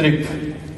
strip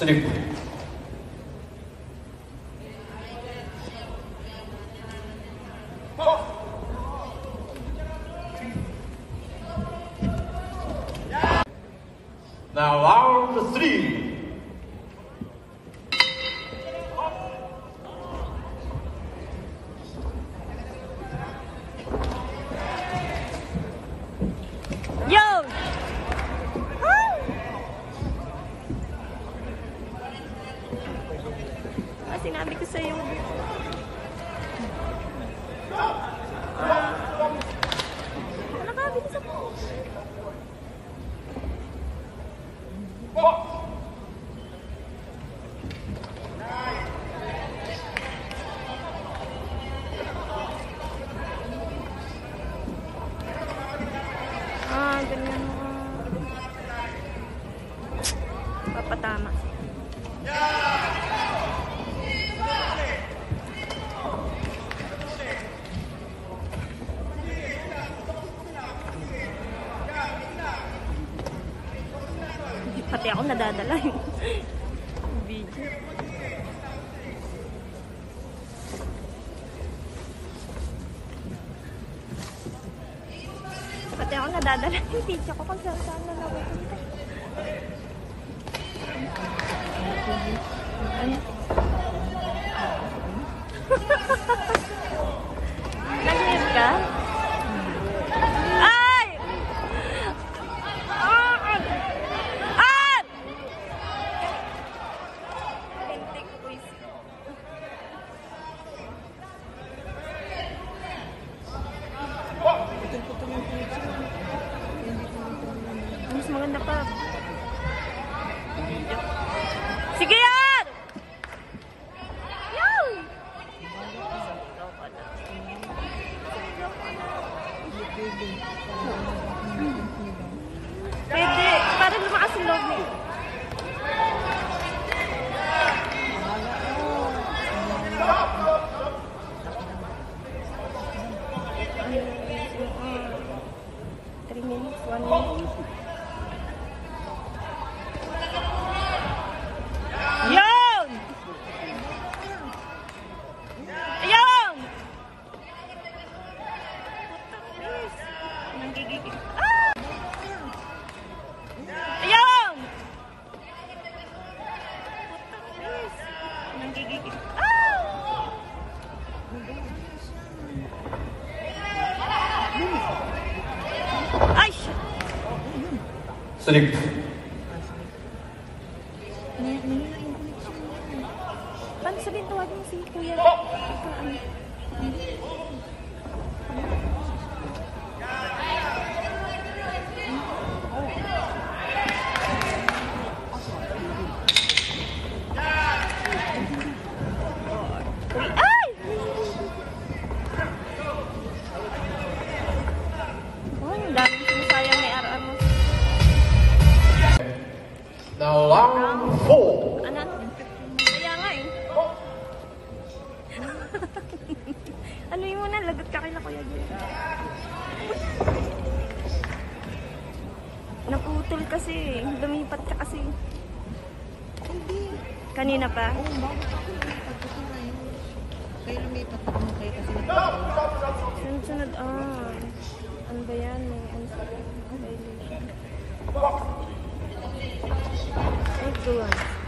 slip nadadala yung video. Pati ako nadadala yung video ko kung saan na nabukunta. Ano? ス Naputol kasi. Lumipat ka kasi. Hindi. Kanina pa. Oo, bago ako lumipat na yun. Kaya lumipat ako na kayo kasi nagpapalala. Sunod-sunod. Ah. Ano ba yan? May ano sa violation. Ay.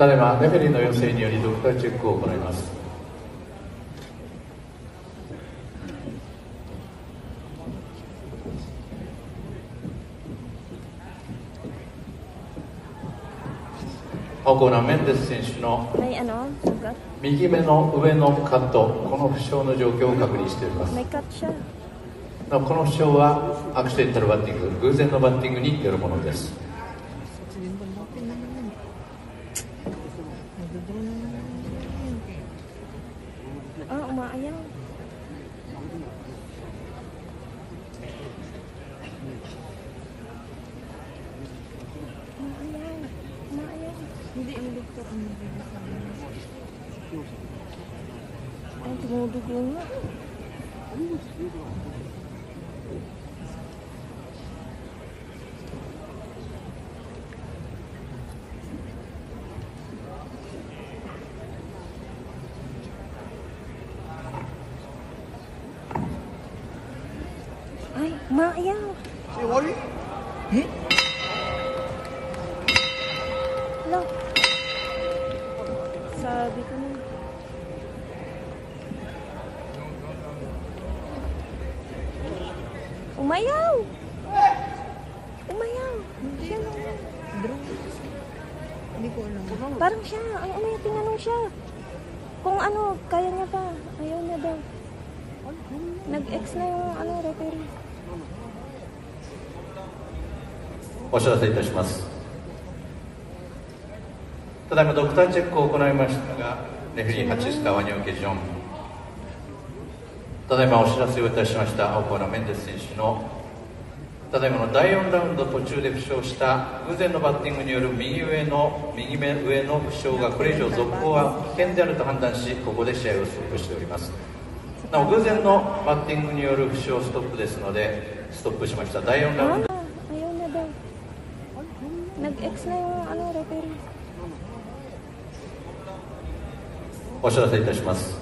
ただいまレフェリーの要請によりドクターチェックを行います青コーナーメンデス選手の?右目の上のカットこの負傷の状況を確認しております.この負傷はアクシデンタルバッティング偶然のバッティングによるものです Ay, maya. Sí, voy. Umayaw! Umayaw! Siya na. Draw. Hindi ko alam. Parang siya. Ang umayaw, tinanong siya. Kung ano, kaya niya pa. Ayaw niya daw. Nag-ex na yung ano, referee. お知らせいたしますただいまドクターチェックを行いましたがレフェリーハチスカワニョケジョンただいまお知らせをいたしました青コーナーメンデス選手のただいまの第4ラウンド途中で負傷した偶然のバッティングによる右上の右目上の負傷がこれ以上続行は危険であると判断しここで試合をストップしております。なお偶然のバッティングによる負傷ストップですのでストップしました。第4ラウンド。お知らせいたします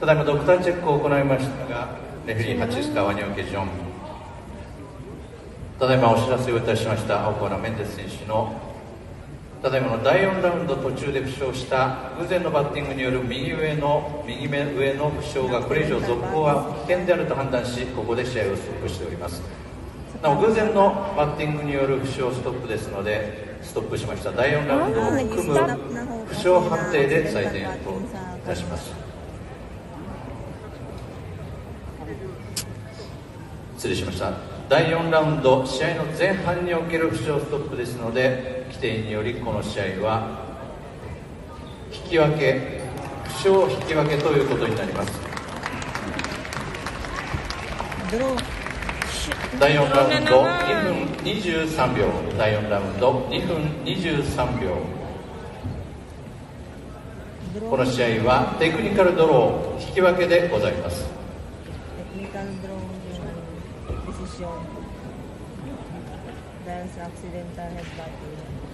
ただいまドクターチェックを行いましたがレフェリーハチスカワニョケジョン。ただいまお知らせをいたしました青コーナメンデス選手のただいまの第4ラウンド途中で負傷した偶然のバッティングによる右上の右目上の負傷がこれ以上続行は危険であると判断しここで試合をストップしております。なお偶然のバッティングによる負傷ストップですのでストップしました。第4ラウンドを含む負傷判定で採点といたします。失礼しました。第4ラウンド試合の前半における負傷ストップですので規定によりこの試合は引き分け負傷引き分けということになります。第4ラウンド2分23秒。第4ラウンド2分23秒。この試合はテクニカルドロー引き分けでございます。collision dahil sa accidental head backing.